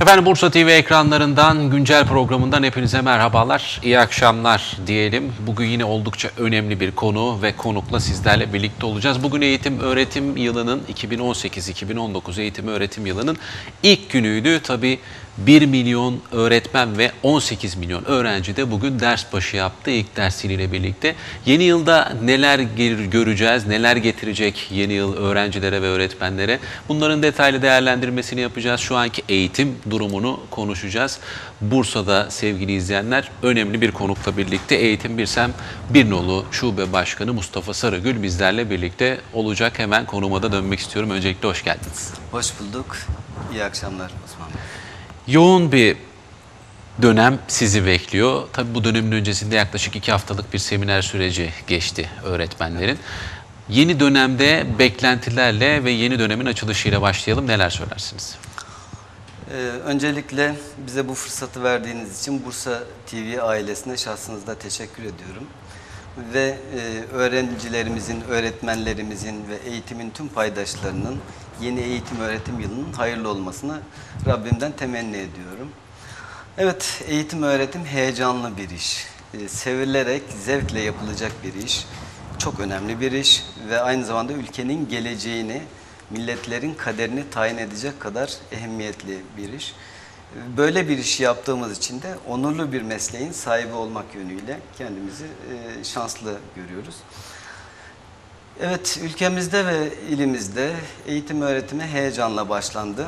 Efendim Bursa TV ekranlarından güncel programından hepinize merhabalar, iyi akşamlar diyelim. Bugün yine oldukça önemli bir konu ve konukla sizlerle birlikte olacağız. Bugün eğitim öğretim yılının 2018-2019 eğitim öğretim yılının ilk günüydü. Tabii 1 milyon öğretmen ve 18 milyon öğrenci de bugün ders başı yaptı ilk dersiyle birlikte. Yeni yılda neler göreceğiz, neler getirecek yeni yıl öğrencilere ve öğretmenlere bunların detaylı değerlendirmesini yapacağız. Şu anki eğitim durumunu konuşacağız. Bursa'da sevgili izleyenler önemli bir konukla birlikte Eğitim Birsem Birnolu Şube Başkanı Mustafa Sarıgül bizlerle birlikte olacak. Hemen konuma da dönmek istiyorum. Öncelikle hoş geldiniz. Hoş bulduk. İyi akşamlar. Yoğun bir dönem sizi bekliyor. Tabii bu dönemin öncesinde yaklaşık iki haftalık bir seminer süreci geçti öğretmenlerin. Yeni dönemde beklentilerle ve yeni dönemin açılışıyla başlayalım. Neler söylersiniz? Ee, öncelikle bize bu fırsatı verdiğiniz için Bursa TV ailesine şahsınızda teşekkür ediyorum. Ve e, öğrencilerimizin, öğretmenlerimizin ve eğitimin tüm paydaşlarının yeni eğitim öğretim yılının hayırlı olmasını Rabbimden temenni ediyorum. Evet, eğitim öğretim heyecanlı bir iş. E, sevilerek, zevkle yapılacak bir iş. Çok önemli bir iş ve aynı zamanda ülkenin geleceğini, milletlerin kaderini tayin edecek kadar ehemmiyetli bir iş. Böyle bir işi yaptığımız için de onurlu bir mesleğin sahibi olmak yönüyle kendimizi e, şanslı görüyoruz. Evet, ülkemizde ve ilimizde eğitim öğretime heyecanla başlandı.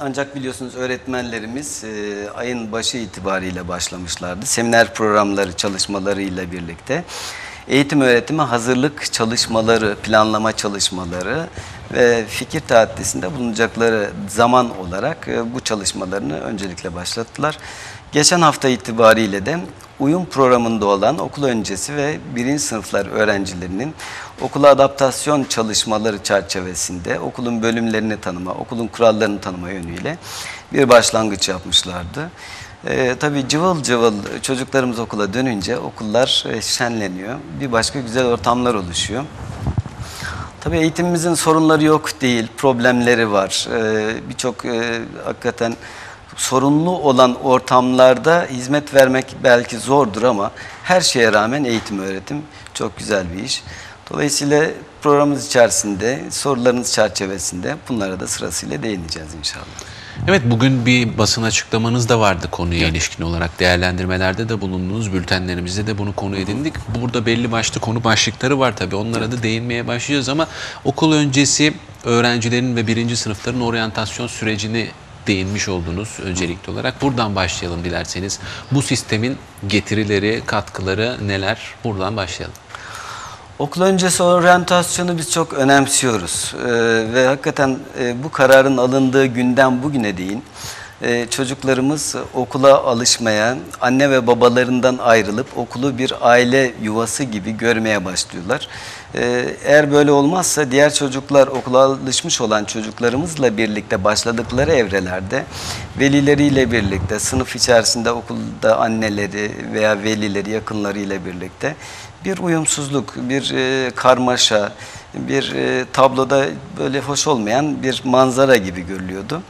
Ancak biliyorsunuz öğretmenlerimiz e, ayın başı itibariyle başlamışlardı. Seminer programları çalışmalarıyla birlikte eğitim öğretime hazırlık çalışmaları, planlama çalışmaları ve fikir tahaddisinde bulunacakları zaman olarak e, bu çalışmalarını öncelikle başlattılar. Geçen hafta itibariyle de uyum programında olan okul öncesi ve birinci sınıflar öğrencilerinin okula adaptasyon çalışmaları çerçevesinde okulun bölümlerini tanıma, okulun kurallarını tanıma yönüyle bir başlangıç yapmışlardı. Ee, tabii cıvıl cıvıl çocuklarımız okula dönünce okullar e, şenleniyor. Bir başka güzel ortamlar oluşuyor. Tabii eğitimimizin sorunları yok değil, problemleri var. Ee, Birçok e, hakikaten sorunlu olan ortamlarda hizmet vermek belki zordur ama her şeye rağmen eğitim öğretim çok güzel bir iş. Dolayısıyla programımız içerisinde, sorularınız çerçevesinde bunlara da sırasıyla değineceğiz inşallah. Evet bugün bir basın açıklamanız da vardı konuya evet. ilişkin olarak değerlendirmelerde de bulundunuz. Bültenlerimizde de bunu konu edindik. Burada belli başlı konu başlıkları var tabii. Onlara da değinmeye başlayacağız ama okul öncesi öğrencilerin ve birinci sınıfların oryantasyon sürecini değinmiş oldunuz öncelikli olarak. Buradan başlayalım dilerseniz. Bu sistemin getirileri, katkıları neler? Buradan başlayalım. Okul öncesi oryantasyonu biz çok önemsiyoruz ee, ve hakikaten e, bu kararın alındığı günden bugüne değin e, çocuklarımız okula alışmaya, anne ve babalarından ayrılıp okulu bir aile yuvası gibi görmeye başlıyorlar. E, eğer böyle olmazsa diğer çocuklar okula alışmış olan çocuklarımızla birlikte başladıkları evrelerde velileriyle birlikte, sınıf içerisinde okulda anneleri veya velileri yakınlarıyla birlikte bir uyumsuzluk, bir e, karmaşa, bir e, tabloda böyle hoş olmayan bir manzara gibi görülüyordu.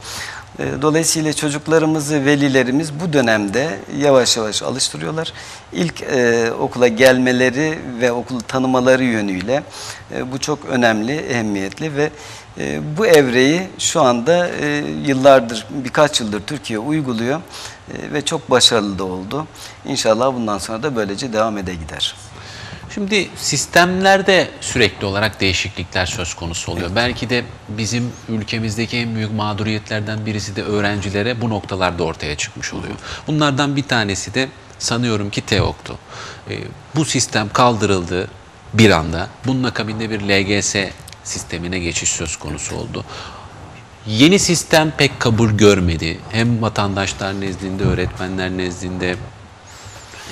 E, dolayısıyla çocuklarımızı velilerimiz bu dönemde yavaş yavaş alıştırıyorlar. İlk e, okula gelmeleri ve okulu tanımaları yönüyle e, bu çok önemli, ehemmiyetli ve e, bu evreyi şu anda e, yıllardır, birkaç yıldır Türkiye uyguluyor e, ve çok başarılı da oldu. İnşallah bundan sonra da böylece devam ede gider. Şimdi sistemlerde sürekli olarak değişiklikler söz konusu oluyor. Evet. Belki de bizim ülkemizdeki en büyük mağduriyetlerden birisi de öğrencilere bu noktalarda ortaya çıkmış oluyor. Bunlardan bir tanesi de sanıyorum ki TEOK'tu. E, bu sistem kaldırıldı bir anda. Bunun akabinde bir LGS sistemine geçiş söz konusu oldu. Yeni sistem pek kabul görmedi. Hem vatandaşlar nezdinde, öğretmenler nezdinde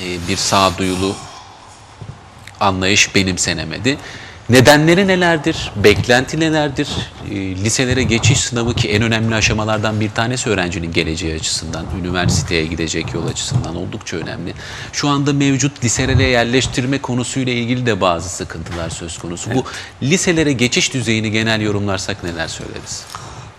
e, bir sağduyulu anlayış benimsenemedi. Nedenleri nelerdir? Beklenti nelerdir? E, liselere geçiş sınavı ki en önemli aşamalardan bir tanesi öğrencinin geleceği açısından, üniversiteye gidecek yol açısından oldukça önemli. Şu anda mevcut liselere yerleştirme konusuyla ilgili de bazı sıkıntılar söz konusu. Evet. Bu liselere geçiş düzeyini genel yorumlarsak neler söyleriz?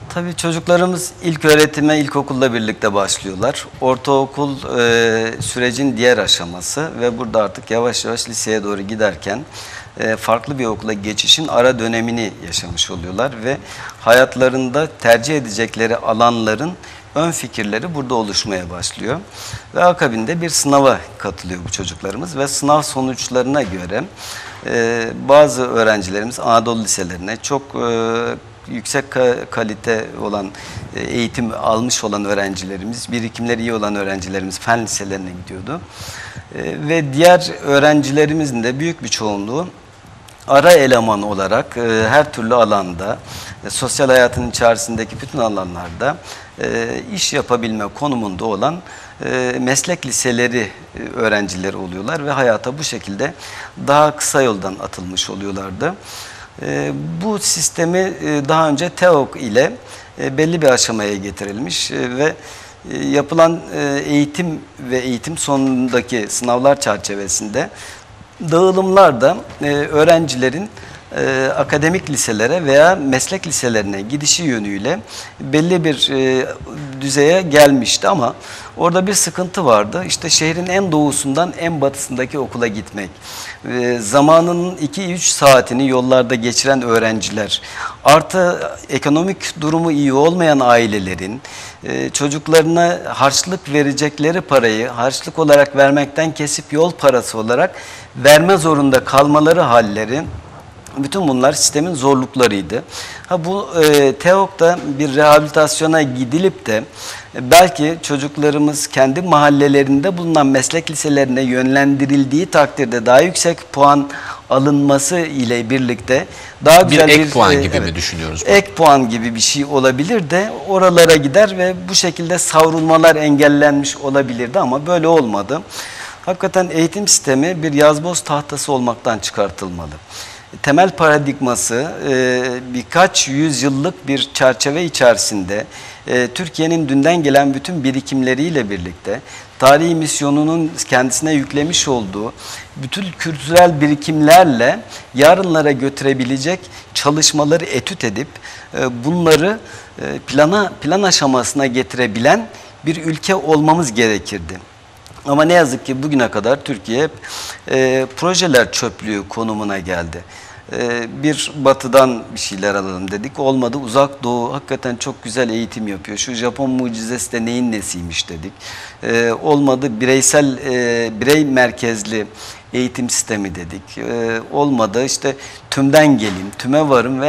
Tabii çocuklarımız ilk öğretime ilkokulda birlikte başlıyorlar. Ortaokul e, sürecin diğer aşaması ve burada artık yavaş yavaş liseye doğru giderken e, farklı bir okula geçişin ara dönemini yaşamış oluyorlar ve hayatlarında tercih edecekleri alanların ön fikirleri burada oluşmaya başlıyor. Ve akabinde bir sınava katılıyor bu çocuklarımız ve sınav sonuçlarına göre e, bazı öğrencilerimiz Anadolu liselerine çok e, yüksek ka- kalite olan e, eğitim almış olan öğrencilerimiz, birikimleri iyi olan öğrencilerimiz fen liselerine gidiyordu. E, Ve diğer öğrencilerimizin de büyük bir çoğunluğu ara eleman olarak e, her türlü alanda, sosyal hayatın içerisindeki bütün alanlarda iş yapabilme konumunda olan meslek liseleri öğrencileri oluyorlar ve hayata bu şekilde daha kısa yoldan atılmış oluyorlardı. E, bu sistemi e, daha önce TEOK ile e, belli bir aşamaya getirilmiş e, ve yapılan eğitim ve eğitim sonundaki sınavlar çerçevesinde dağılımlar da e, öğrencilerin e, akademik liselere veya meslek liselerine gidişi yönüyle belli bir e, düzeye gelmişti ama orada bir sıkıntı vardı. İşte şehrin en doğusundan en batısındaki okula gitmek. E, zamanının 2-3 saatini yollarda geçiren öğrenciler, artı ekonomik durumu iyi olmayan ailelerin e, çocuklarına harçlık verecekleri parayı harçlık olarak vermekten kesip yol parası olarak verme zorunda kalmaları halleri bütün bunlar sistemin zorluklarıydı. Ha bu e, TEOK'ta bir rehabilitasyona gidilip de e, belki çocuklarımız kendi mahallelerinde bulunan meslek liselerine yönlendirildiği takdirde daha yüksek puan alınması ile birlikte daha Bir güzel ek puan gibi mi düşünüyoruz bunu? Ek puan gibi bir şey olabilir de oralara gider ve bu şekilde savrulmalar engellenmiş olabilirdi ama böyle olmadı. Hakikaten eğitim sistemi bir yazboz tahtası olmaktan çıkartılmalı. Temel paradigması e, birkaç yüzyıllık bir çerçeve içerisinde e, Türkiye'nin dünden gelen bütün birikimleriyle birlikte tarihi misyonunun kendisine yüklemiş olduğu bütün kültürel birikimlerle yarınlara götürebilecek çalışmaları etüt edip e, bunları e, plana plan aşamasına getirebilen bir ülke olmamız gerekirdi. Ama ne yazık ki bugüne kadar Türkiye hep e, projeler çöplüğü konumuna geldi. E, bir batıdan bir şeyler alalım dedik. Olmadı. Uzak Doğu hakikaten çok güzel eğitim yapıyor. Şu Japon mucizesi de neyin nesiymiş dedik. E, olmadı. Bireysel, e, birey merkezli eğitim sistemi dedik. E, olmadı. İşte tümden gelin, tüme varım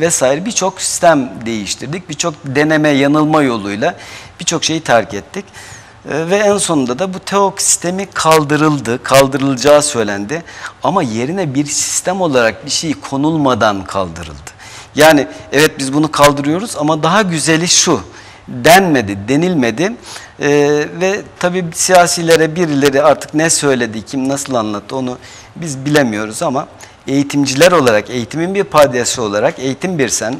vesaire birçok sistem değiştirdik. Birçok deneme, yanılma yoluyla birçok şeyi terk ettik. Ee, Ve en sonunda da bu TEOK sistemi kaldırıldı, kaldırılacağı söylendi. Ama yerine bir sistem olarak bir şey konulmadan kaldırıldı. Yani evet biz bunu kaldırıyoruz ama daha güzeli şu denmedi, denilmedi. Ee, ve tabii siyasilere birileri artık ne söyledi, kim nasıl anlattı onu biz bilemiyoruz ama eğitimciler olarak, eğitimin bir paydası olarak Eğitim Birsen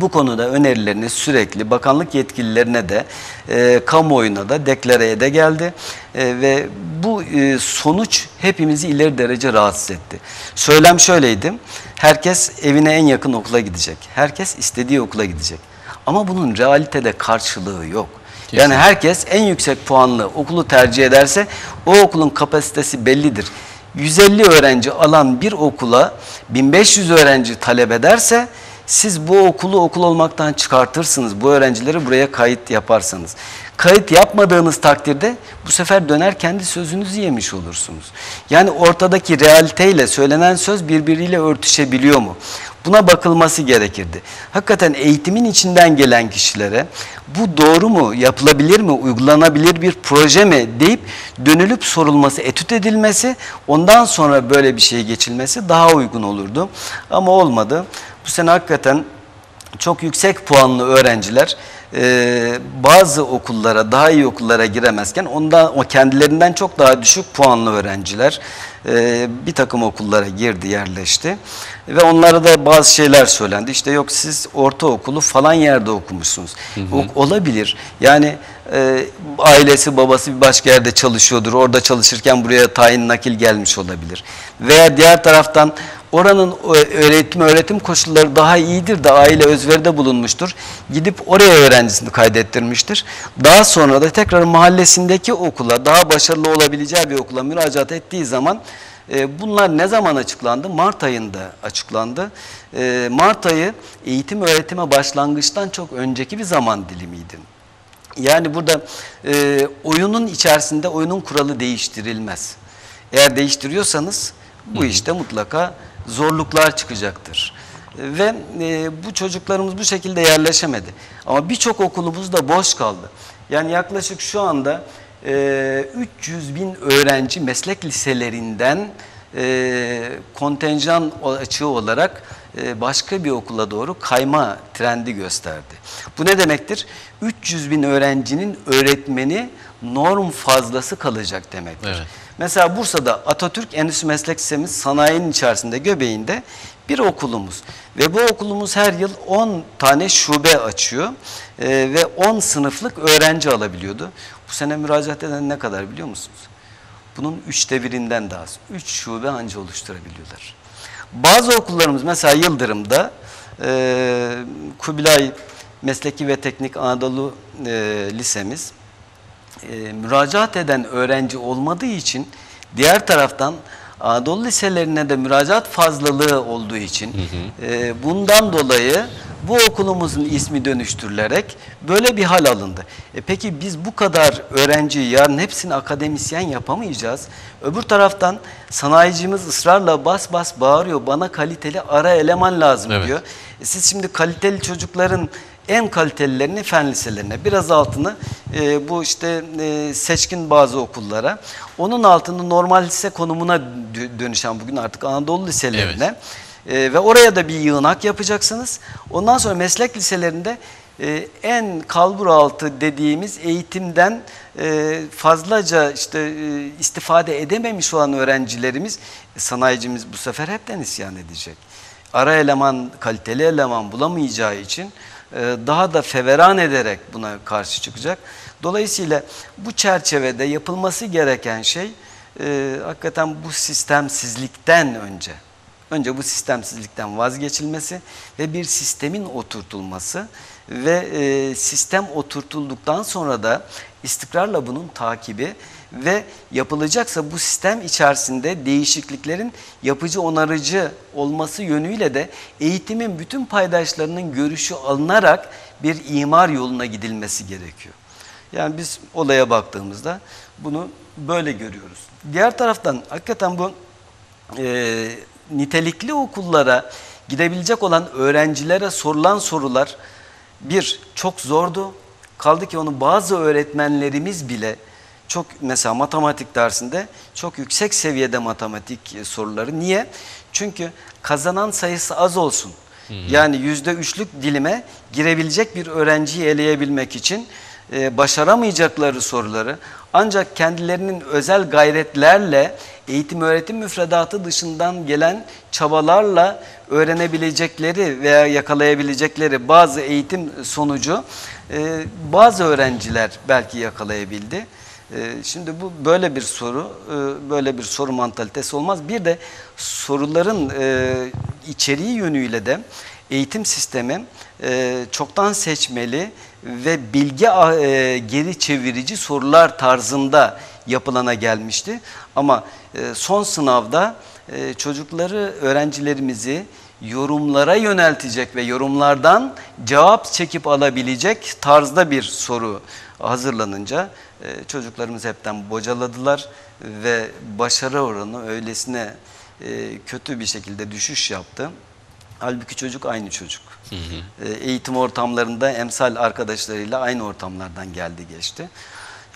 bu konuda önerilerini sürekli bakanlık yetkililerine de e, kamuoyuna da deklare ede geldi E, ve bu e, sonuç hepimizi ileri derece rahatsız etti. Söylem şöyleydi, herkes evine en yakın okula gidecek, herkes istediği okula gidecek ama bunun realitede karşılığı yok. Yani herkes en yüksek puanlı okulu tercih ederse o okulun kapasitesi bellidir. 150 öğrenci alan bir okula 1500 öğrenci talep ederse siz bu okulu okul olmaktan çıkartırsınız. Bu öğrencileri buraya kayıt yaparsanız. Kayıt yapmadığınız takdirde bu sefer döner kendi sözünüzü yemiş olursunuz. Yani ortadaki realiteyle söylenen söz birbiriyle örtüşebiliyor mu? Buna bakılması gerekirdi. Hakikaten eğitimin içinden gelen kişilere bu doğru mu, yapılabilir mi, uygulanabilir bir proje mi deyip dönülüp sorulması, etüt edilmesi, ondan sonra böyle bir şeye geçilmesi daha uygun olurdu. Ama olmadı. Bu sene hakikaten çok yüksek puanlı öğrenciler e, bazı okullara, daha iyi okullara giremezken ondan, o kendilerinden çok daha düşük puanlı öğrenciler e, bir takım okullara girdi, yerleşti. Ve onlara da bazı şeyler söylendi. İşte yok siz ortaokulu falan yerde okumuşsunuz. O- olabilir. Yani e, ailesi, babası bir başka yerde çalışıyordur. Orada çalışırken buraya tayin nakil gelmiş olabilir. Veya diğer taraftan Oranın o öğretim öğretim koşulları daha iyidir de aile özveride bulunmuştur. Gidip oraya öğrencisini kaydettirmiştir. Daha sonra da tekrar mahallesindeki okula daha başarılı olabileceği bir okula müracaat ettiği zaman e, bunlar ne zaman açıklandı? Mart ayında açıklandı. E, Mart ayı eğitim öğretime başlangıçtan çok önceki bir zaman dilimiydi. Yani burada e, oyunun içerisinde oyunun kuralı değiştirilmez. Eğer değiştiriyorsanız bu işte mutlaka zorluklar çıkacaktır. Ve e, bu çocuklarımız bu şekilde yerleşemedi. Ama birçok okulumuz da boş kaldı. Yani yaklaşık şu anda e, 300 bin öğrenci meslek liselerinden e, kontenjan açığı olarak e, başka bir okula doğru kayma trendi gösterdi. Bu ne demektir? 300 bin öğrencinin öğretmeni norm fazlası kalacak demektir. Evet. Mesela Bursa'da Atatürk Endüstri Meslek Lisemiz sanayinin içerisinde göbeğinde bir okulumuz. Ve bu okulumuz her yıl 10 tane şube açıyor e, ve 10 sınıflık öğrenci alabiliyordu. Bu sene müracaat eden ne kadar biliyor musunuz? Bunun üçte birinden daha az. Üç şube anca oluşturabiliyorlar. Bazı okullarımız mesela Yıldırım'da e, Kubilay Mesleki ve Teknik Anadolu e, Lisemiz e, müracaat eden öğrenci olmadığı için diğer taraftan Anadolu liselerine de müracaat fazlalığı olduğu için e, bundan dolayı bu okulumuzun ismi dönüştürülerek böyle bir hal alındı. E peki biz bu kadar öğrenciyi yarın hepsini akademisyen yapamayacağız. Öbür taraftan sanayicimiz ısrarla bas bas bağırıyor bana kaliteli ara eleman lazım Evet. diyor. E siz şimdi kaliteli çocukların en kalitelilerini fen liselerine, biraz altını e, bu işte e, seçkin bazı okullara, onun altını normal lise konumuna dö- dönüşen bugün artık Anadolu liselerine e, ve oraya da bir yığınak yapacaksınız. Ondan sonra meslek liselerinde e, en kalbur altı dediğimiz eğitimden e, fazlaca işte e, istifade edememiş olan öğrencilerimiz, sanayicimiz bu sefer hepten isyan edecek ara eleman, kaliteli eleman bulamayacağı için daha da feveran ederek buna karşı çıkacak. Dolayısıyla bu çerçevede yapılması gereken şey e, hakikaten bu sistemsizlikten önce, önce bu sistemsizlikten vazgeçilmesi ve bir sistemin oturtulması ve e, sistem oturtulduktan sonra da istikrarla bunun takibi ve yapılacaksa bu sistem içerisinde değişikliklerin yapıcı onarıcı olması yönüyle de eğitimin bütün paydaşlarının görüşü alınarak bir imar yoluna gidilmesi gerekiyor. Yani biz olaya baktığımızda bunu böyle görüyoruz. Diğer taraftan hakikaten bu e, nitelikli okullara gidebilecek olan öğrencilere sorulan sorular bir çok zordu. Kaldı ki onu bazı öğretmenlerimiz bile çok mesela matematik dersinde çok yüksek seviyede matematik e, soruları. Niye? Çünkü kazanan sayısı az olsun. Yani yüzde üçlük dilime girebilecek bir öğrenciyi eleyebilmek için e, başaramayacakları soruları ancak kendilerinin özel gayretlerle eğitim öğretim müfredatı dışından gelen çabalarla öğrenebilecekleri veya yakalayabilecekleri bazı eğitim sonucu e, bazı öğrenciler belki yakalayabildi. E, Şimdi bu böyle bir soru, e, böyle bir soru mantalitesi olmaz. Bir de soruların e, içeriği yönüyle de eğitim sistemi e, çoktan seçmeli ve bilgi geri çevirici sorular tarzında yapılana gelmişti. Ama son sınavda çocukları, öğrencilerimizi yorumlara yöneltecek ve yorumlardan cevap çekip alabilecek tarzda bir soru hazırlanınca e, çocuklarımız hepten bocaladılar ve başarı oranı öylesine e, kötü bir şekilde düşüş yaptı. Halbuki çocuk aynı çocuk. E, Eğitim ortamlarında emsal arkadaşlarıyla aynı ortamlardan geldi geçti.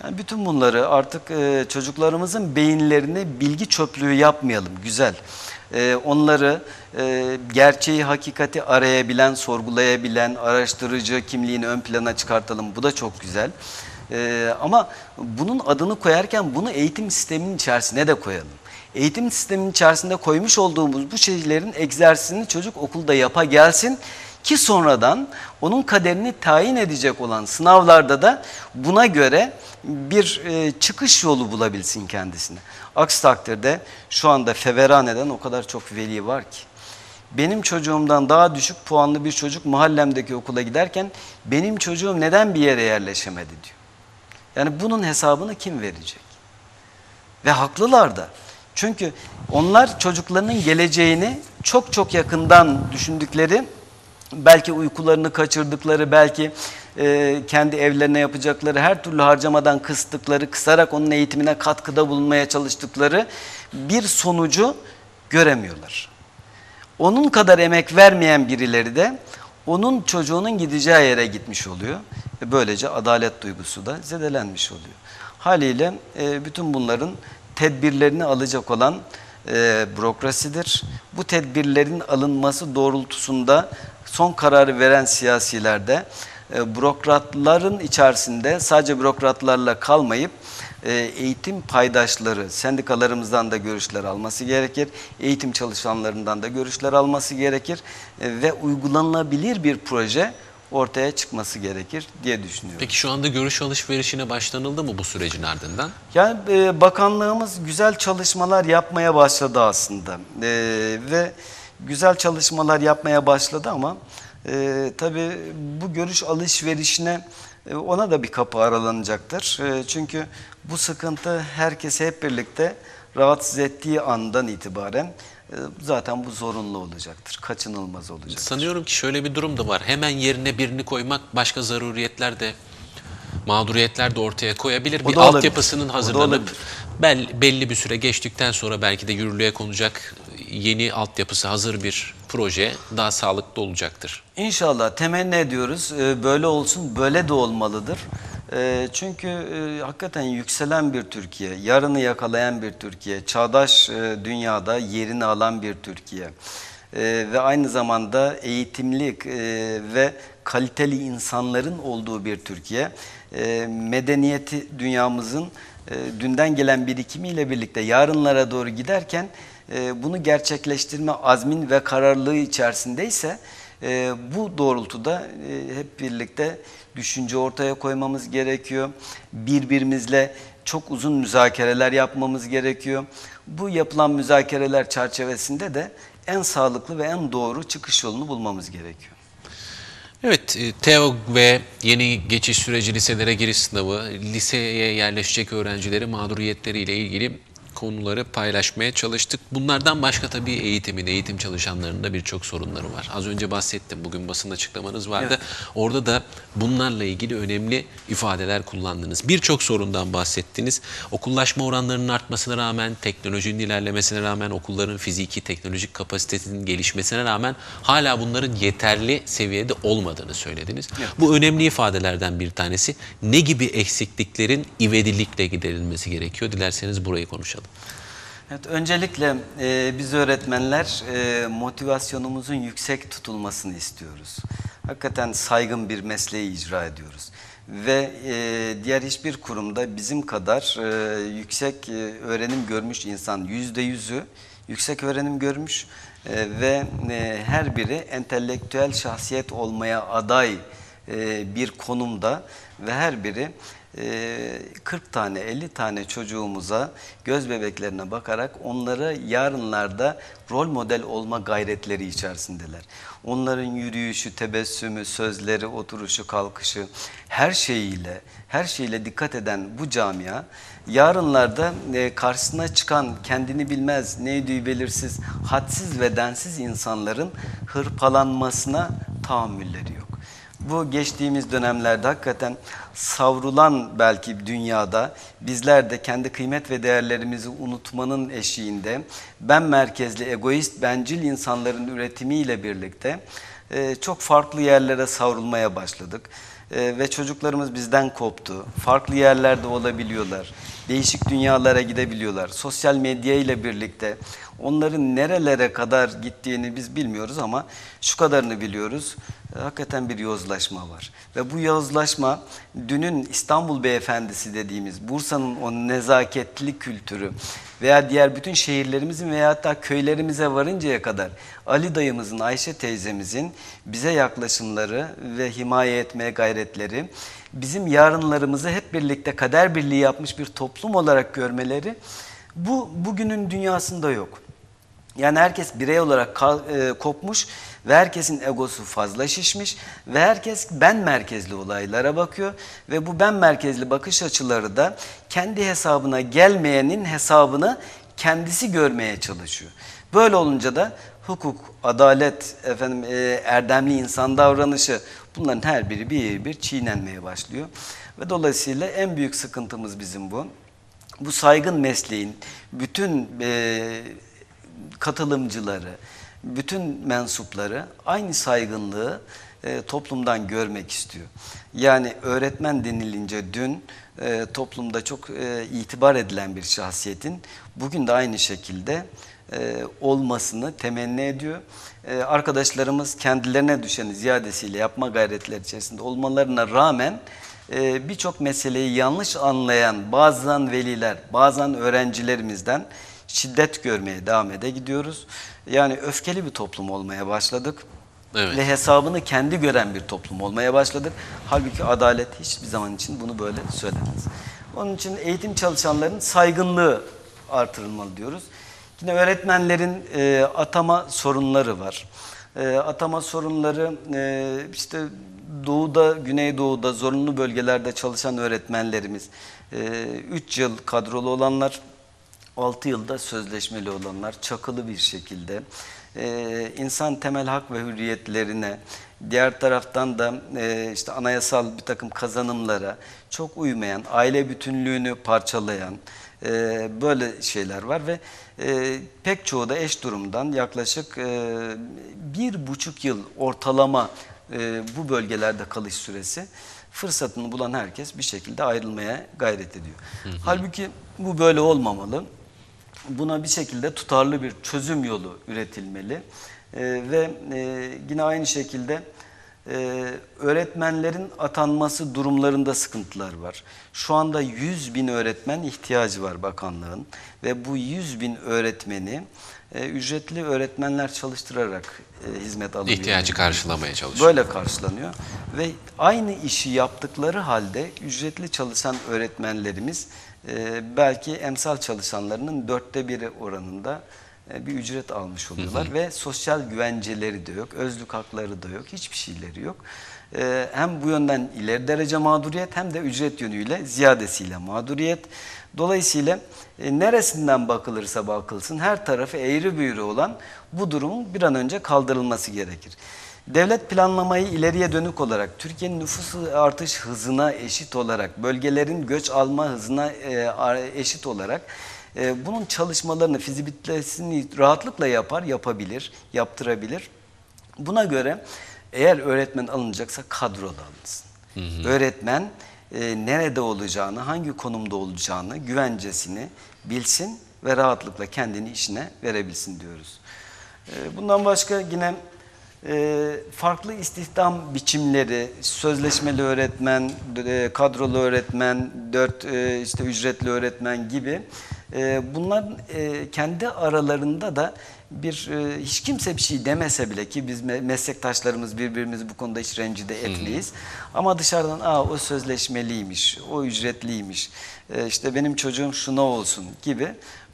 Yani bütün bunları artık e, çocuklarımızın beyinlerine bilgi çöplüğü yapmayalım. Güzel. E, onları e, gerçeği, hakikati arayabilen, sorgulayabilen, araştırıcı kimliğini ön plana çıkartalım. Bu da çok güzel. E, ama bunun adını koyarken bunu eğitim sisteminin içerisine de koyalım. Eğitim sisteminin içerisinde koymuş olduğumuz bu şeylerin egzersizini çocuk okulda yapa gelsin ki sonradan onun kaderini tayin edecek olan sınavlarda da buna göre bir e, çıkış yolu bulabilsin kendisine. Aksi takdirde şu anda feveran eden o kadar çok veli var ki. benim çocuğumdan daha düşük puanlı bir çocuk mahallemdeki okula giderken benim çocuğum neden bir yere yerleşemedi diyor. Yani bunun hesabını kim verecek? Ve haklılar da. Çünkü onlar çocuklarının geleceğini çok çok yakından düşündükleri, belki uykularını kaçırdıkları, belki e, kendi evlerine yapacakları her türlü harcamadan kıstıkları, kısarak onun eğitimine katkıda bulunmaya çalıştıkları bir sonucu göremiyorlar. Onun kadar emek vermeyen birileri de onun çocuğunun gideceği yere gitmiş oluyor. Ve böylece adalet duygusu da zedelenmiş oluyor. Haliyle e, bütün bunların tedbirlerini alacak olan e, bürokrasidir. Bu tedbirlerin alınması doğrultusunda son kararı veren siyasilerde e, bürokratların içerisinde sadece bürokratlarla kalmayıp e, eğitim paydaşları, sendikalarımızdan da görüşler alması gerekir. Eğitim çalışanlarından da görüşler alması gerekir. E, ve uygulanabilir bir proje ortaya çıkması gerekir diye düşünüyorum. Peki şu anda görüş alışverişine başlanıldı mı bu sürecin ardından? Yani e, bakanlığımız güzel çalışmalar yapmaya başladı aslında. E, ve güzel çalışmalar yapmaya başladı ama e, tabii bu görüş alışverişine e, ona da bir kapı aralanacaktır. E, çünkü bu sıkıntı herkesi hep birlikte rahatsız ettiği andan itibaren zaten bu zorunlu olacaktır. Kaçınılmaz olacaktır. Sanıyorum ki şöyle bir durum da var. Hemen yerine birini koymak başka zaruriyetler de mağduriyetler de ortaya koyabilir. O Bir altyapısının hazırlanıp bel, belli bir süre geçtikten sonra belki de yürürlüğe konacak yeni altyapısı hazır bir proje daha sağlıklı olacaktır. İnşallah temenni ediyoruz. Ee, Böyle olsun, böyle de olmalıdır. Ee, Çünkü e, hakikaten yükselen bir Türkiye, yarını yakalayan bir Türkiye, çağdaş e, dünyada yerini alan bir Türkiye Ee, ve aynı zamanda eğitimli e, ve kaliteli insanların olduğu bir Türkiye. Ee, Medeniyeti dünyamızın dünden gelen birikimiyle birlikte yarınlara doğru giderken bunu gerçekleştirme azmin ve kararlılığı içerisindeyse bu doğrultuda e, hep birlikte düşünce ortaya koymamız gerekiyor. Birbirimizle çok uzun müzakereler yapmamız gerekiyor. Bu yapılan müzakereler çerçevesinde de en sağlıklı ve en doğru çıkış yolunu bulmamız gerekiyor. Evet, e, TEOG ve yeni geçiş süreci liselere giriş sınavı, liseye yerleşecek öğrencileri mağduriyetleriyle ilgili konuları paylaşmaya çalıştık. Bunlardan başka tabii eğitimin, eğitim çalışanlarının da birçok sorunları var. Az önce bahsettim, bugün basın açıklamanız vardı. Evet. Orada da bunlarla ilgili önemli ifadeler kullandınız. Birçok sorundan bahsettiniz. Okullaşma oranlarının artmasına rağmen, teknolojinin ilerlemesine rağmen, okulların fiziki, teknolojik kapasitesinin gelişmesine rağmen hala bunların yeterli seviyede olmadığını söylediniz. Bu önemli ifadelerden bir tanesi. Ne gibi eksikliklerin ivedilikle giderilmesi gerekiyor? Dilerseniz burayı konuşalım. Evet, öncelikle e, biz öğretmenler e, motivasyonumuzun yüksek tutulmasını istiyoruz. Hakikaten saygın bir mesleği icra ediyoruz. Ve e, diğer hiçbir kurumda bizim kadar e, yüksek e, öğrenim görmüş insan yüzde yüzü yüksek öğrenim görmüş e, ve e, her biri entelektüel şahsiyet olmaya aday e, bir konumda ve her biri 40 tane 50 tane çocuğumuza göz bebeklerine bakarak onlara yarınlarda rol model olma gayretleri içerisindeler. Onların yürüyüşü, tebessümü, sözleri, oturuşu, kalkışı her şeyiyle her şeyle dikkat eden bu camia yarınlarda e, karşısına çıkan kendini bilmez, neydi belirsiz, hadsiz ve densiz insanların hırpalanmasına tahammülleri yok. Bu geçtiğimiz dönemlerde hakikaten savrulan belki dünyada bizler de kendi kıymet ve değerlerimizi unutmanın eşiğinde ben merkezli, egoist, bencil insanların üretimiyle birlikte e, çok farklı yerlere savrulmaya başladık. E, ve çocuklarımız bizden koptu. Farklı yerlerde olabiliyorlar. Değişik dünyalara gidebiliyorlar. Sosyal medya ile birlikte onların nerelere kadar gittiğini biz bilmiyoruz ama şu kadarını biliyoruz. E, Hakikaten bir yozlaşma var. Ve bu yozlaşma dünün İstanbul Beyefendisi dediğimiz Bursa'nın o nezaketli kültürü veya diğer bütün şehirlerimizin veya hatta köylerimize varıncaya kadar Ali dayımızın, Ayşe teyzemizin bize yaklaşımları ve himaye etmeye gayretleri, bizim yarınlarımızı hep birlikte kader birliği yapmış bir toplum olarak görmeleri bu bugünün dünyasında yok. Yani herkes birey olarak e, kopmuş ve herkesin egosu fazla şişmiş ve herkes ben merkezli olaylara bakıyor ve bu ben merkezli bakış açıları da kendi hesabına gelmeyenin hesabını kendisi görmeye çalışıyor. Böyle olunca da hukuk, adalet, efendim e, erdemli insan davranışı bunların her biri bir bir çiğnenmeye başlıyor. Ve dolayısıyla en büyük sıkıntımız bizim bu. Bu saygın mesleğin bütün e, katılımcıları, bütün mensupları aynı saygınlığı e, toplumdan görmek istiyor. Yani öğretmen denilince dün e, toplumda çok e, itibar edilen bir şahsiyetin bugün de aynı şekilde e, olmasını temenni ediyor. E, arkadaşlarımız kendilerine düşeni ziyadesiyle yapma gayretleri içerisinde olmalarına rağmen e, birçok meseleyi yanlış anlayan bazen veliler, bazen öğrencilerimizden şiddet görmeye devam ede gidiyoruz. Yani öfkeli bir toplum olmaya başladık. Evet. Ve hesabını kendi gören bir toplum olmaya başladık. Halbuki adalet hiçbir zaman için bunu böyle söylemez. Onun için eğitim çalışanların saygınlığı artırılmalı diyoruz. Yine öğretmenlerin e, atama sorunları var. E, atama sorunları e, işte doğuda, güneydoğuda zorunlu bölgelerde çalışan öğretmenlerimiz, 3 yıl kadrolu olanlar, 6 yılda sözleşmeli olanlar çakılı bir şekilde e, insan temel hak ve hürriyetlerine diğer taraftan da e, işte anayasal bir takım kazanımlara çok uymayan, aile bütünlüğünü parçalayan e, böyle şeyler var ve e, pek çoğu da eş durumdan yaklaşık e, bir buçuk yıl ortalama e, bu bölgelerde kalış süresi fırsatını bulan herkes bir şekilde ayrılmaya gayret ediyor. Halbuki bu böyle olmamalı buna bir şekilde tutarlı bir çözüm yolu üretilmeli. Ee, ve e, yine aynı şekilde e, öğretmenlerin atanması durumlarında sıkıntılar var. Şu anda 100 bin öğretmen ihtiyacı var bakanlığın ve bu 100 bin öğretmeni e, ücretli öğretmenler çalıştırarak e, hizmet alıyor. İhtiyacı karşılamaya çalışıyor. Böyle karşılanıyor ve aynı işi yaptıkları halde ücretli çalışan öğretmenlerimiz e, belki emsal çalışanlarının dörtte biri oranında e, bir ücret almış oluyorlar ve sosyal güvenceleri de yok, özlük hakları da yok, hiçbir şeyleri yok. E, hem bu yönden ileri derece mağduriyet hem de ücret yönüyle ziyadesiyle mağduriyet. Dolayısıyla e, neresinden bakılırsa bakılsın her tarafı eğri büğrü olan bu durumun bir an önce kaldırılması gerekir. Devlet planlamayı ileriye dönük olarak Türkiye'nin nüfusu artış hızına eşit olarak, bölgelerin göç alma hızına e, eşit olarak e, bunun çalışmalarını, fizibilitesini rahatlıkla yapar, yapabilir, yaptırabilir. Buna göre eğer öğretmen alınacaksa kadro da alınsın. Öğretmen e, nerede olacağını, hangi konumda olacağını, güvencesini bilsin ve rahatlıkla kendini işine verebilsin diyoruz. E, bundan başka yine farklı istihdam biçimleri, sözleşmeli öğretmen, e, kadrolu öğretmen, dört e, işte ücretli öğretmen gibi e, bunlar e, kendi aralarında da bir hiç kimse bir şey demese bile ki biz me- meslektaşlarımız birbirimizi bu konuda hiç rencide etmeyiz. Ama dışarıdan Aa, o sözleşmeliymiş, o ücretliymiş, işte benim çocuğum şuna olsun gibi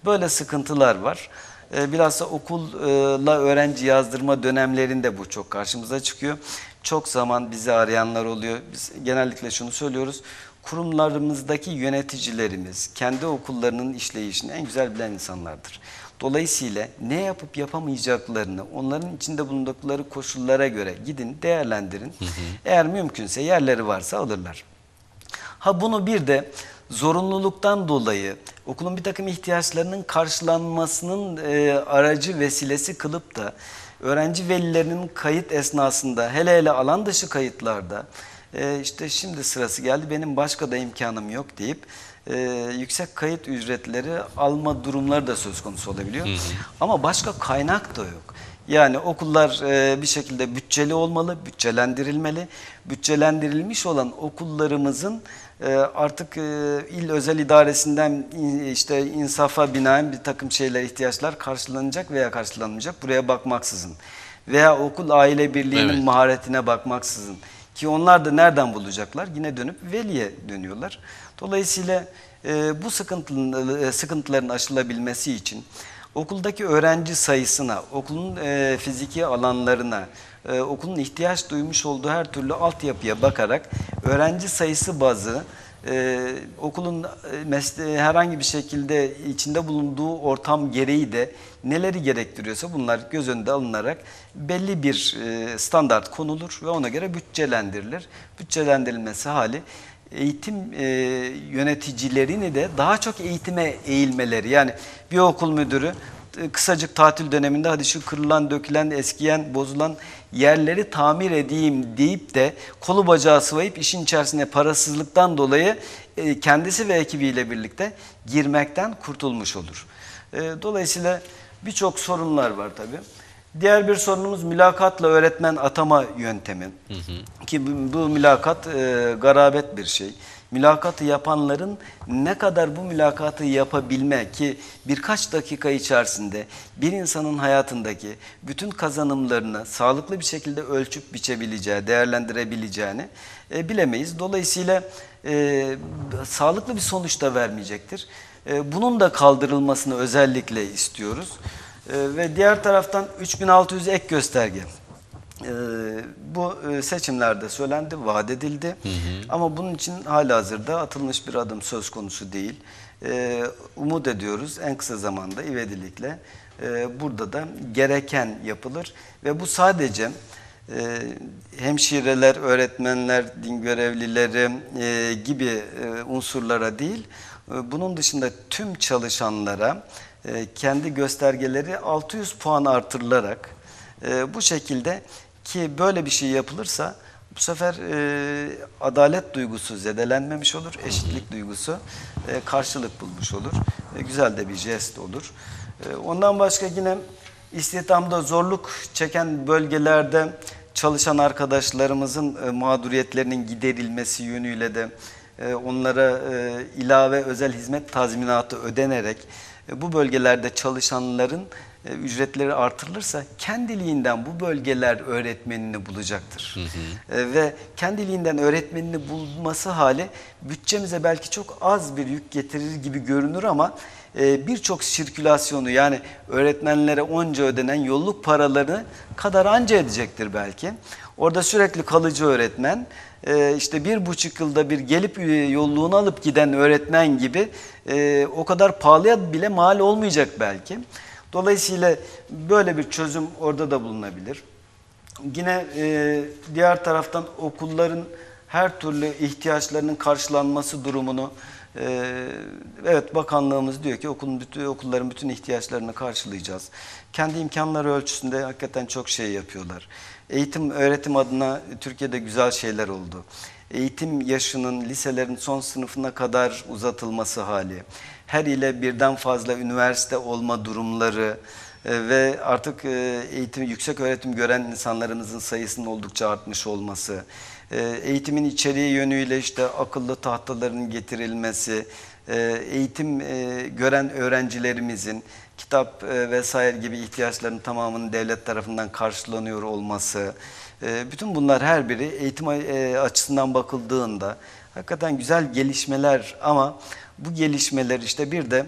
böyle sıkıntılar var. E, Bilhassa okulla öğrenci yazdırma dönemlerinde bu çok karşımıza çıkıyor. Çok zaman bizi arayanlar oluyor. Biz genellikle şunu söylüyoruz. Kurumlarımızdaki yöneticilerimiz kendi okullarının işleyişini en güzel bilen insanlardır. Dolayısıyla ne yapıp yapamayacaklarını onların içinde bulundukları koşullara göre gidin değerlendirin. Eğer mümkünse yerleri varsa alırlar. Ha bunu bir de zorunluluktan dolayı okulun bir takım ihtiyaçlarının karşılanmasının e, aracı vesilesi kılıp da öğrenci velilerinin kayıt esnasında hele hele alan dışı kayıtlarda e, işte şimdi sırası geldi benim başka da imkanım yok deyip e, yüksek kayıt ücretleri alma durumları da söz konusu olabiliyor. Ama başka kaynak da yok. Yani okullar e, bir şekilde bütçeli olmalı, bütçelendirilmeli. Bütçelendirilmiş olan okullarımızın artık e, il özel idaresinden in- işte insafa binaen bir takım şeyler, ihtiyaçlar karşılanacak veya karşılanmayacak buraya bakmaksızın. Veya okul aile birliğinin Evet. maharetine bakmaksızın. Ki onlar da nereden bulacaklar? Yine dönüp veliye dönüyorlar. Dolayısıyla e, bu sıkıntıların, e, sıkıntıların aşılabilmesi için okuldaki öğrenci sayısına, okulun fiziki alanlarına, e, okulun ihtiyaç duymuş olduğu her türlü altyapıya bakarak öğrenci sayısı bazı e, okulun e, mesle- herhangi bir şekilde içinde bulunduğu ortam gereği de neleri gerektiriyorsa bunlar göz önünde alınarak belli bir e, standart konulur ve ona göre bütçelendirilir. Bütçelendirilmesi hali eğitim e, yöneticilerini de daha çok eğitime eğilmeleri yani bir okul müdürü kısacık tatil döneminde hadi şu kırılan, dökülen, eskiyen, bozulan yerleri tamir edeyim deyip de kolu bacağı sıvayıp işin içerisine parasızlıktan dolayı e, kendisi ve ekibiyle birlikte girmekten kurtulmuş olur. E, Dolayısıyla birçok sorunlar var tabii. Diğer bir sorunumuz mülakatla öğretmen atama yöntemi. Ki bu, bu mülakat e, garabet bir şey. Mülakatı yapanların ne kadar bu mülakatı yapabilme ki birkaç dakika içerisinde bir insanın hayatındaki bütün kazanımlarını sağlıklı bir şekilde ölçüp biçebileceği, değerlendirebileceğini e, bilemeyiz. Dolayısıyla e, sağlıklı bir sonuç da vermeyecektir. E, bunun da kaldırılmasını özellikle istiyoruz. E, ve diğer taraftan 3600 ek gösterge. Ee, bu e, seçimlerde söylendi, vaat edildi. Ama bunun için hala hazırda atılmış bir adım söz konusu değil. Ee, umut ediyoruz en kısa zamanda ivedilikle e, burada da gereken yapılır. Ve bu sadece e, hemşireler, öğretmenler, din görevlileri e, gibi e, unsurlara değil, e, bunun dışında tüm çalışanlara e, kendi göstergeleri 600 puan artırılarak e, bu şekilde ki böyle bir şey yapılırsa bu sefer e, adalet duygusu zedelenmemiş olur, eşitlik duygusu e, karşılık bulmuş olur. E, güzel de bir jest olur. E, ondan başka yine istihdamda zorluk çeken bölgelerde çalışan arkadaşlarımızın e, mağduriyetlerinin giderilmesi yönüyle de e, onlara e, ilave özel hizmet tazminatı ödenerek e, bu bölgelerde çalışanların ücretleri artırılırsa kendiliğinden bu bölgeler öğretmenini bulacaktır. E, Ve kendiliğinden öğretmenini bulması hali bütçemize belki çok az bir yük getirir gibi görünür ama e, birçok sirkülasyonu yani öğretmenlere onca ödenen yolluk paraları kadar anca edecektir belki. Orada sürekli kalıcı öğretmen, e, işte bir buçuk yılda bir gelip e, yolluğunu alıp giden öğretmen gibi e, o kadar pahalıya bile mal olmayacak belki. Dolayısıyla böyle bir çözüm orada da bulunabilir. Yine e, diğer taraftan okulların her türlü ihtiyaçlarının karşılanması durumunu e, evet bakanlığımız diyor ki okulun bütün okulların bütün ihtiyaçlarını karşılayacağız. Kendi imkanları ölçüsünde hakikaten çok şey yapıyorlar. Eğitim öğretim adına Türkiye'de güzel şeyler oldu. Eğitim yaşının liselerin son sınıfına kadar uzatılması hali, her ile birden fazla üniversite olma durumları, e, ve artık e, eğitim, yüksek öğretim gören insanlarımızın sayısının oldukça artmış olması, e, eğitimin içeriği yönüyle işte akıllı tahtaların getirilmesi, eğitim gören öğrencilerimizin kitap vesaire gibi ihtiyaçlarının tamamının devlet tarafından karşılanıyor olması, bütün bunlar her biri eğitim açısından bakıldığında hakikaten güzel gelişmeler ama bu gelişmeler işte bir de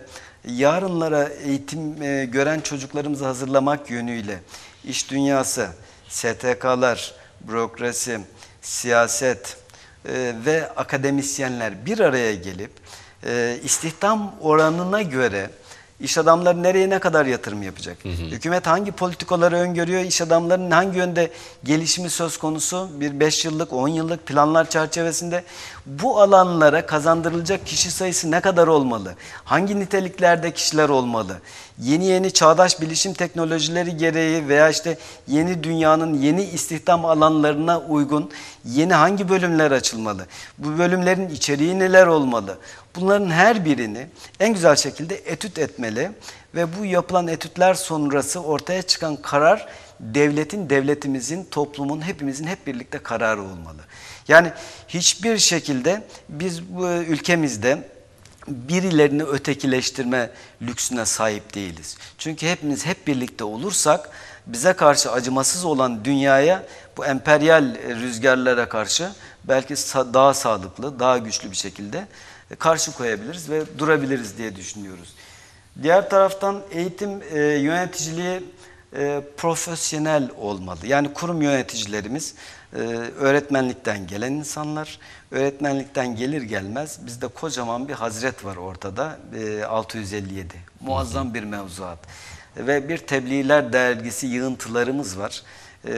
yarınlara eğitim e, gören çocuklarımızı hazırlamak yönüyle iş dünyası, STK'lar, bürokrasi, siyaset e, ve akademisyenler bir araya gelip e, istihdam oranına göre iş adamları nereye ne kadar yatırım yapacak? Hükümet hangi politikaları öngörüyor? İş adamlarının hangi yönde gelişimi söz konusu? Bir 5 yıllık, 10 yıllık planlar çerçevesinde bu alanlara kazandırılacak kişi sayısı ne kadar olmalı? Hangi niteliklerde kişiler olmalı? Yeni yeni çağdaş bilişim teknolojileri gereği veya işte yeni dünyanın yeni istihdam alanlarına uygun yeni hangi bölümler açılmalı? Bu bölümlerin içeriği neler olmalı? Bunların her birini en güzel şekilde etüt etmeli ve bu yapılan etütler sonrası ortaya çıkan karar devletin, devletimizin, toplumun, hepimizin hep birlikte kararı olmalı. Yani hiçbir şekilde biz bu ülkemizde birilerini ötekileştirme lüksüne sahip değiliz. Çünkü hepimiz hep birlikte olursak bize karşı acımasız olan dünyaya bu emperyal rüzgarlara karşı belki daha sağlıklı, daha güçlü bir şekilde karşı koyabiliriz ve durabiliriz diye düşünüyoruz. Diğer taraftan eğitim e, yöneticiliği e, profesyonel olmalı. Yani kurum yöneticilerimiz e, öğretmenlikten gelen insanlar. Öğretmenlikten gelir gelmez bizde kocaman bir hazret var ortada. E, 657. Muazzam bir mevzuat. Ve bir tebliğler dergisi yığıntılarımız var. Ee,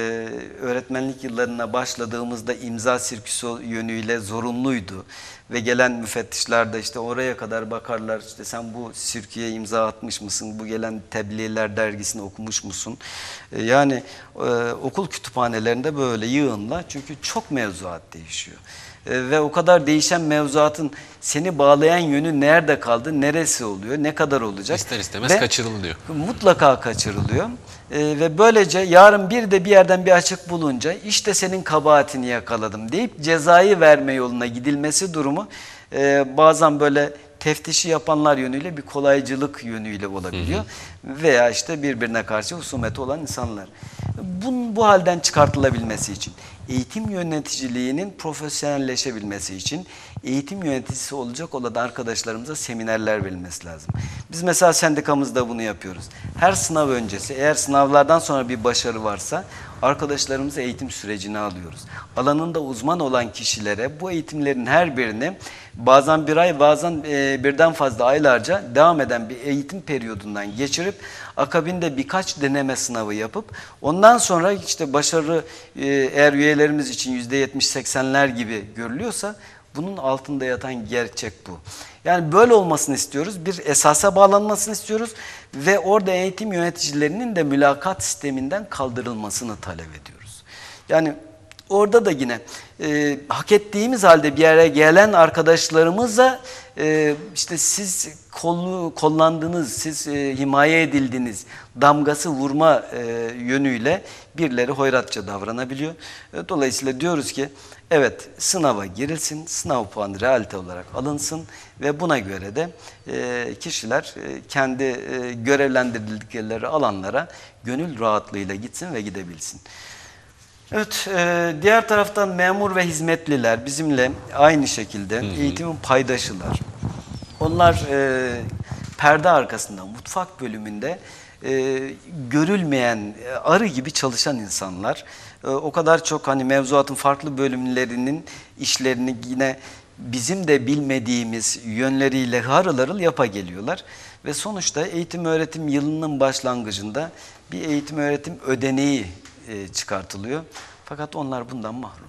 öğretmenlik yıllarına başladığımızda imza sirküsü yönüyle zorunluydu. Ve gelen müfettişler de işte oraya kadar bakarlar işte sen bu sirküye imza atmış mısın, bu gelen tebliğler dergisini okumuş musun? Ee, yani e, okul kütüphanelerinde böyle yığınla çünkü çok mevzuat değişiyor. Ee, ve o kadar değişen mevzuatın seni bağlayan yönü nerede kaldı, neresi oluyor, ne kadar olacak? İster istemez Ve kaçırılıyor. Mutlaka kaçırılıyor. Ee, ve böylece yarın bir de bir yerden bir açık bulunca işte senin kabahatini yakaladım deyip cezayı verme yoluna gidilmesi durumu e, bazen böyle teftişi yapanlar yönüyle bir kolaycılık yönüyle olabiliyor. Veya işte birbirine karşı husumeti olan insanlar. Bunun bu halden çıkartılabilmesi için, eğitim yöneticiliğinin profesyonelleşebilmesi için eğitim yöneticisi olacak olan arkadaşlarımıza seminerler verilmesi lazım. Biz mesela sendikamızda bunu yapıyoruz. Her sınav öncesi eğer sınavlardan sonra bir başarı varsa arkadaşlarımızı eğitim sürecine alıyoruz. Alanında uzman olan kişilere bu eğitimlerin her birini bazen bir ay bazen e, birden fazla aylarca devam eden bir eğitim periyodundan geçirip akabinde birkaç deneme sınavı yapıp ondan sonra işte başarı e, eğer üyelerimiz için %70-80'ler gibi görülüyorsa bunun altında yatan gerçek bu. Yani böyle olmasını istiyoruz. Bir esasa bağlanmasını istiyoruz ve orada eğitim yöneticilerinin de mülakat sisteminden kaldırılmasını talep ediyoruz. Yani orada da yine e, hak ettiğimiz halde bir yere gelen arkadaşlarımıza e, işte siz kollu, kollandınız, siz e, himaye edildiniz damgası vurma e, yönüyle birileri hoyratça davranabiliyor. E, dolayısıyla diyoruz ki evet sınava girilsin, sınav puanı realite olarak alınsın ve buna göre de e, kişiler e, kendi e, görevlendirdikleri alanlara gönül rahatlığıyla gitsin ve gidebilsin. Evet, e, diğer taraftan memur ve hizmetliler bizimle aynı şekilde eğitimin paydaşılar. Onlar e, perde arkasında, mutfak bölümünde e, görülmeyen, e, arı gibi çalışan insanlar. E, o kadar çok hani mevzuatın farklı bölümlerinin işlerini yine bizim de bilmediğimiz yönleriyle harıl harıl yapa geliyorlar. Ve sonuçta eğitim öğretim yılının başlangıcında bir eğitim öğretim ödeneği e, çıkartılıyor. Fakat onlar bundan mahrum.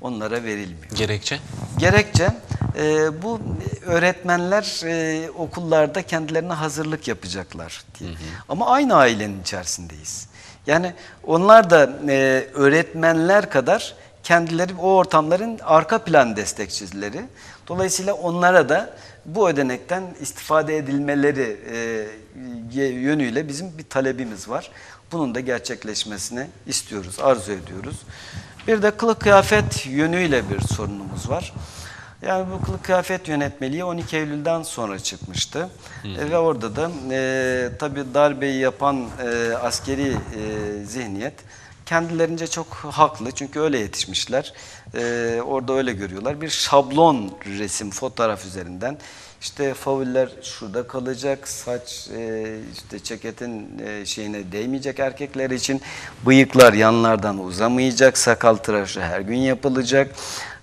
Onlara verilmiyor. Gerekçe? Gerekçe e, bu öğretmenler e, okullarda kendilerine hazırlık yapacaklar diye. Hı hı. Ama aynı ailenin içerisindeyiz. Yani onlar da e, öğretmenler kadar kendileri o ortamların arka plan destekçileri. Dolayısıyla onlara da bu ödenekten istifade edilmeleri e, yönüyle bizim bir talebimiz var. Bunun da gerçekleşmesini istiyoruz, arzu ediyoruz. Bir de kılık kıyafet yönüyle bir sorunumuz var. Yani bu kılık kıyafet yönetmeliği 12 Eylül'den sonra çıkmıştı. E, ve orada da e, tabii darbeyi yapan e, askeri e, zihniyet kendilerince çok haklı çünkü öyle yetişmişler. E, orada öyle görüyorlar. Bir şablon resim fotoğraf üzerinden işte fauller şurada kalacak, saç e, işte ceketin e, şeyine değmeyecek erkekler için, bıyıklar yanlardan uzamayacak, sakal tıraşı her gün yapılacak,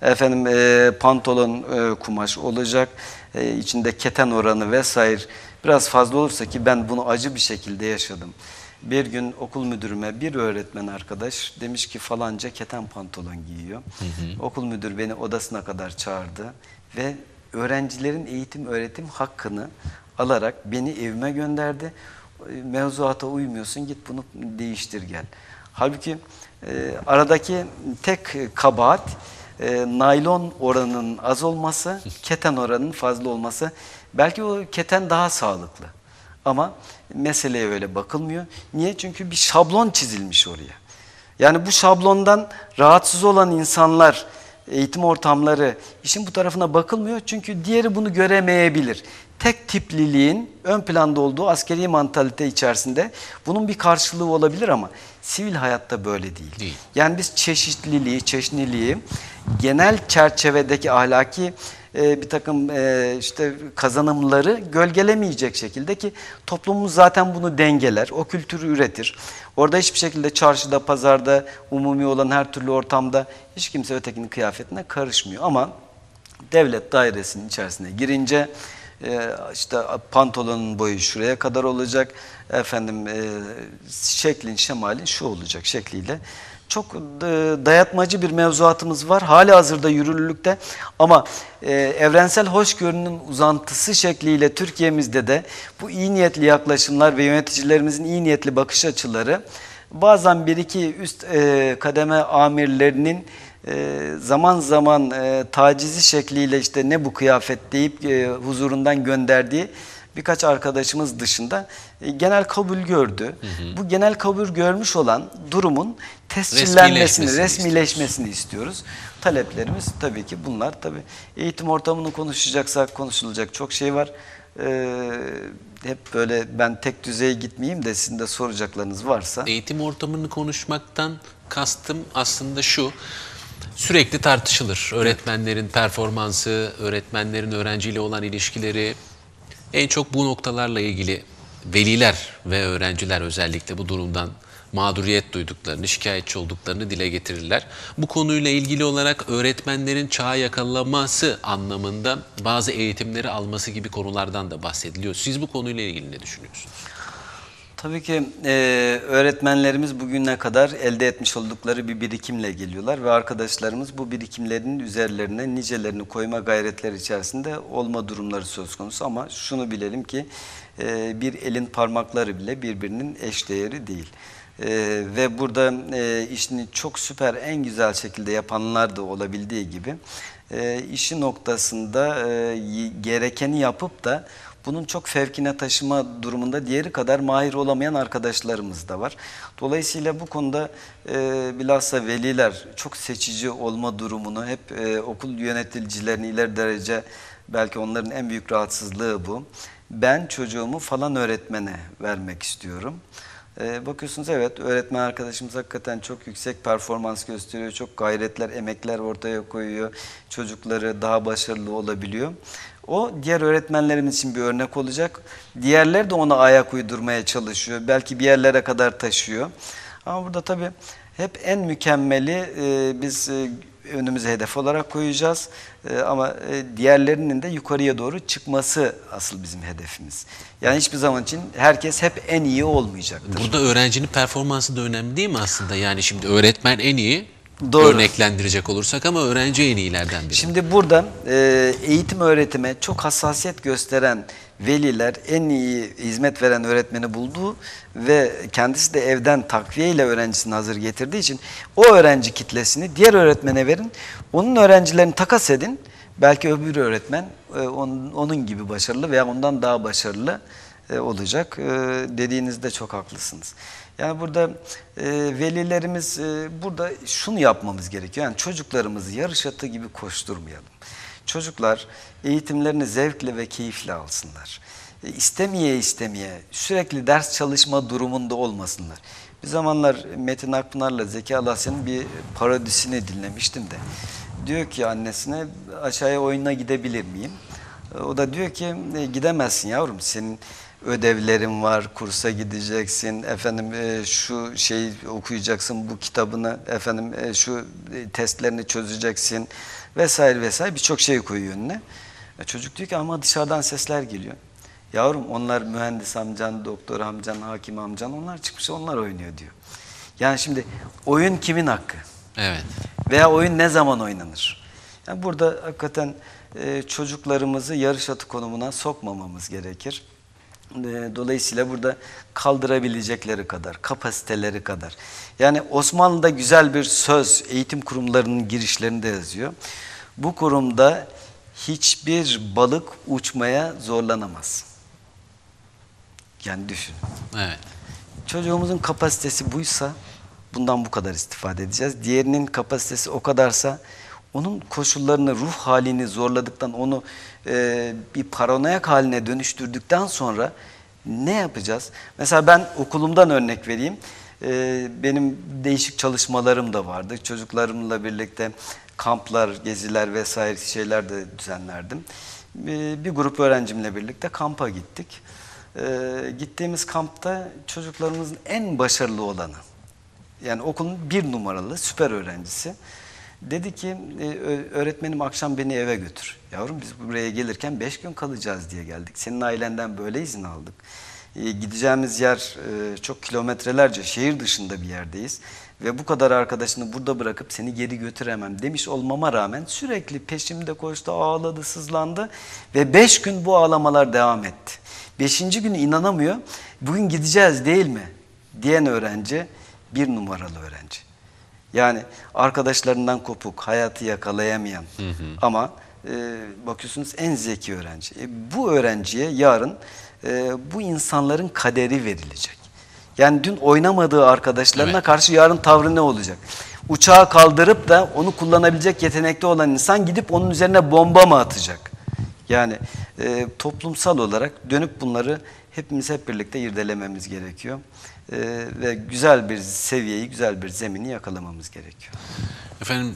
efendim e, pantolon e, kumaş olacak, e, içinde keten oranı vesaire biraz fazla olursa ki ben bunu acı bir şekilde yaşadım. Bir gün okul müdürüme bir öğretmen arkadaş demiş ki falanca keten pantolon giyiyor. Hı hı. Okul müdür beni odasına kadar çağırdı ve öğrencilerin eğitim öğretim hakkını alarak beni evime gönderdi. Mevzuata uymuyorsun git bunu değiştir gel. Halbuki e, aradaki tek kabahat e, naylon oranının az olması, keten oranının fazla olması. Belki o keten daha sağlıklı. Ama meseleye öyle bakılmıyor. Niye? Çünkü bir şablon çizilmiş oraya. Yani bu şablondan rahatsız olan insanlar eğitim ortamları işin bu tarafına bakılmıyor. Çünkü diğeri bunu göremeyebilir. Tek tipliliğin ön planda olduğu askeri mantalite içerisinde bunun bir karşılığı olabilir ama sivil hayatta böyle değil. değil. Yani biz çeşitliliği, çeşniliği genel çerçevedeki ahlaki e, bir takım e, işte kazanımları gölgelemeyecek şekilde ki toplumumuz zaten bunu dengeler, o kültürü üretir. Orada hiçbir şekilde çarşıda, pazarda, umumi olan her türlü ortamda hiç kimse ötekinin kıyafetine karışmıyor. Ama devlet dairesinin içerisine girince e, işte pantolonun boyu şuraya kadar olacak. Efendim şeklin şemalin şu olacak şekliyle. Çok e, dayatmacı bir mevzuatımız var. Hali hazırda yürürlükte ama e, evrensel hoşgörünün uzantısı şekliyle Türkiye'mizde de bu iyi niyetli yaklaşımlar ve yöneticilerimizin iyi niyetli bakış açıları bazen bir iki üst e, kademe amirlerinin zaman zaman tacizi şekliyle işte ne bu kıyafet deyip huzurundan gönderdiği birkaç arkadaşımız dışında e, genel kabul gördü. Bu genel kabul görmüş olan durumun tescillenmesini, Resmileşmesini resmileşmesini istiyoruz. Taleplerimiz tabii ki bunlar. Tabii eğitim ortamını konuşacaksak konuşulacak çok şey var. Ee, hep böyle ben tek düzeye gitmeyeyim de sizin de soracaklarınız varsa. Eğitim ortamını konuşmaktan kastım aslında şu. Sürekli tartışılır. Öğretmenlerin performansı, öğretmenlerin öğrenciyle olan ilişkileri en çok bu noktalarla ilgili veliler ve öğrenciler özellikle bu durumdan mağduriyet duyduklarını, şikayetçi olduklarını dile getirirler. Bu konuyla ilgili olarak öğretmenlerin çağı yakalaması anlamında bazı eğitimleri alması gibi konulardan da bahsediliyor. Siz bu konuyla ilgili ne düşünüyorsunuz? Tabii ki e, öğretmenlerimiz bugüne kadar elde etmiş oldukları bir birikimle geliyorlar ve arkadaşlarımız bu birikimlerin üzerlerine nicelerini koyma gayretleri içerisinde olma durumları söz konusu ama şunu bilelim ki e, bir elin parmakları bile birbirinin eşdeğeri değil. E, ve burada e, işini çok süper en güzel şekilde yapanlar da olabildiği gibi e, işi noktasında e, gerekeni yapıp da bunun çok fevkine taşıma durumunda diğeri kadar mahir olamayan arkadaşlarımız da var. Dolayısıyla bu konuda e, bilhassa veliler çok seçici olma durumunu hep e, okul yöneticilerini ileri derece belki onların en büyük rahatsızlığı bu. Ben çocuğumu falan öğretmene vermek istiyorum. E, bakıyorsunuz evet öğretmen arkadaşımız hakikaten çok yüksek performans gösteriyor. Çok gayretler, emekler ortaya koyuyor. Çocukları daha başarılı olabiliyor. O diğer öğretmenlerimiz için bir örnek olacak. Diğerler de ona ayak uydurmaya çalışıyor. Belki bir yerlere kadar taşıyor. Ama burada tabii hep en mükemmeli e, biz e, önümüze hedef olarak koyacağız. E, ama e, diğerlerinin de yukarıya doğru çıkması asıl bizim hedefimiz. Yani hiçbir zaman için herkes hep en iyi olmayacaktır. Burada öğrencinin performansı da önemli değil mi aslında? Yani şimdi öğretmen en iyi Doğru. örneklendirecek olursak ama öğrenci en iyilerden biri. Şimdi burada e, eğitim öğretime çok hassasiyet gösteren veliler en iyi hizmet veren öğretmeni bulduğu ve kendisi de evden takviye ile öğrencisini hazır getirdiği için o öğrenci kitlesini diğer öğretmene verin. Onun öğrencilerini takas edin. Belki öbür öğretmen e, onun, onun gibi başarılı veya ondan daha başarılı e, olacak. E, dediğinizde çok haklısınız. Yani burada e, velilerimiz e, burada şunu yapmamız gerekiyor. Yani çocuklarımızı yarış atı gibi koşturmayalım. Çocuklar eğitimlerini zevkle ve keyifle alsınlar. E, istemeye istemeye sürekli ders çalışma durumunda olmasınlar. Bir zamanlar Metin Akpınar'la Zeki Alasya'nın bir parodisini dinlemiştim de. Diyor ki annesine aşağıya oyuna gidebilir miyim? E, O da diyor ki "E, gidemezsin yavrum senin ödevlerin var, kursa gideceksin, efendim e, şu şeyi okuyacaksın, bu kitabını, efendim e, şu e, testlerini çözeceksin vesaire vesaire birçok şey koyuyor önüne. E, çocuk diyor ki ama dışarıdan sesler geliyor. Yavrum onlar mühendis amcan, doktor amcan, hakim amcan onlar çıkmış onlar oynuyor diyor. Yani şimdi oyun kimin hakkı? Evet. Veya oyun ne zaman oynanır? Yani burada hakikaten e, çocuklarımızı yarış atı konumuna sokmamamız gerekir. E, dolayısıyla burada kaldırabilecekleri kadar, kapasiteleri kadar. Yani Osmanlı'da güzel bir söz eğitim kurumlarının girişlerinde yazıyor. Bu kurumda hiçbir balık uçmaya zorlanamaz. Yani düşün. Evet. Çocuğumuzun kapasitesi buysa bundan bu kadar istifade edeceğiz. Diğerinin kapasitesi o kadarsa onun koşullarını, ruh halini zorladıktan, onu e, bir paranoyak haline dönüştürdükten sonra ne yapacağız? Mesela ben okulumdan örnek vereyim. E, benim değişik çalışmalarım da vardı. Çocuklarımla birlikte kamplar, geziler vesaire şeyler de düzenlerdim. Bir, bir grup öğrencimle birlikte kampa gittik. Ee, gittiğimiz kampta çocuklarımızın en başarılı olanı, yani okulun bir numaralı süper öğrencisi. Dedi ki e, öğretmenim akşam beni eve götür. Yavrum biz buraya gelirken beş gün kalacağız diye geldik. Senin ailenden böyle izin aldık. E, Gideceğimiz yer e, çok kilometrelerce şehir dışında bir yerdeyiz. Ve bu kadar arkadaşını burada bırakıp seni geri götüremem demiş olmama rağmen sürekli peşimde koştu, ağladı, sızlandı. Ve beş gün bu ağlamalar devam etti. Beşinci günü inanamıyor. Bugün gideceğiz değil mi? Diyen öğrenci bir numaralı öğrenci. Yani arkadaşlarından kopuk, hayatı yakalayamayan ama e, bakıyorsunuz en zeki öğrenci. E, bu öğrenciye yarın e, bu insanların kaderi verilecek. Yani dün oynamadığı arkadaşlarına Evet. karşı yarın tavrı ne olacak? Uçağı kaldırıp da onu kullanabilecek yetenekli olan insan gidip onun üzerine bomba mı atacak? Yani e, toplumsal olarak dönüp bunları hepimiz hep birlikte irdelememiz gerekiyor. E, ve güzel bir seviyeyi, güzel bir zemini yakalamamız gerekiyor. Efendim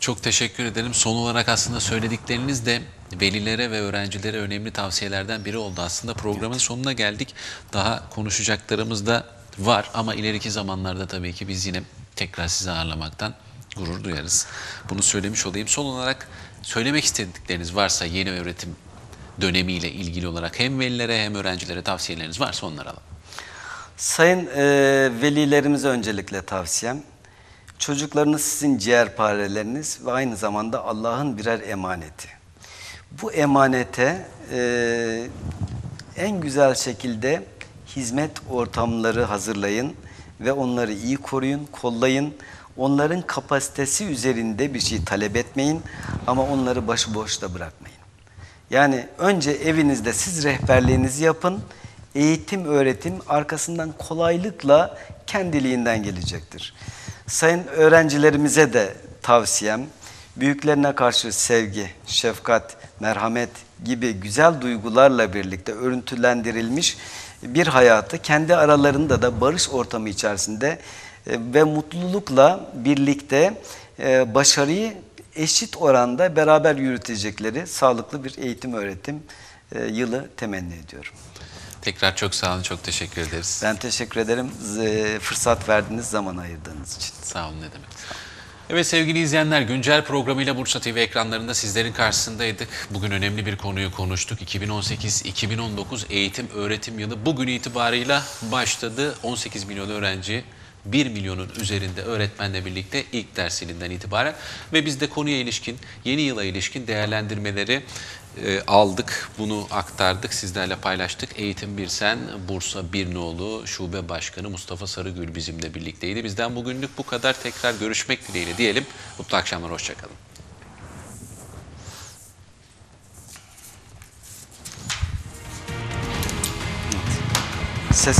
çok teşekkür ederim. Son olarak aslında söyledikleriniz de velilere ve öğrencilere önemli tavsiyelerden biri oldu. Aslında programın sonuna geldik. Daha konuşacaklarımız da var ama ileriki zamanlarda tabii ki biz yine tekrar sizi ağırlamaktan gurur duyarız. Bunu söylemiş olayım. Son olarak söylemek istedikleriniz varsa yeni öğretim dönemiyle ilgili olarak hem velilere hem öğrencilere tavsiyeleriniz varsa onları alalım. Sayın e, velilerimize öncelikle tavsiyem, çocuklarınız sizin ciğerpareleriniz ve aynı zamanda Allah'ın birer emaneti. Bu emanete e, en güzel şekilde hizmet ortamları hazırlayın ve onları iyi koruyun, kollayın. Onların kapasitesi üzerinde bir şey talep etmeyin ama onları başıboş da bırakmayın. Yani önce evinizde siz rehberliğinizi yapın. Eğitim, öğretim arkasından kolaylıkla kendiliğinden gelecektir. Sayın öğrencilerimize de tavsiyem, büyüklerine karşı sevgi, şefkat, merhamet gibi güzel duygularla birlikte örüntülendirilmiş bir hayatı kendi aralarında da barış ortamı içerisinde e, ve mutlulukla birlikte e, başarıyı eşit oranda beraber yürütecekleri sağlıklı bir eğitim öğretim e, yılı temenni ediyorum. Tekrar çok sağ olun, çok teşekkür ederiz. Ben teşekkür ederim Z- fırsat verdiğiniz zaman ayırdığınız için. Sağ olun ne demek. Evet sevgili izleyenler güncel programıyla Bursa TV ekranlarında sizlerin karşısındaydık. Bugün önemli bir konuyu konuştuk. 2018-2019 eğitim öğretim yılı bugün itibarıyla başladı. 18 milyon öğrenci 1 milyonun üzerinde öğretmenle birlikte ilk ders yılından itibaren ve biz de konuya ilişkin yeni yıla ilişkin değerlendirmeleri e, aldık, bunu aktardık, sizlerle paylaştık. Eğitim Birsen Bursa Birnoğlu Şube Başkanı Mustafa Sarıgül bizimle birlikteydi. Bizden bugünlük bu kadar. Tekrar görüşmek dileğiyle diyelim. Mutlu akşamlar, hoşçakalın. Ses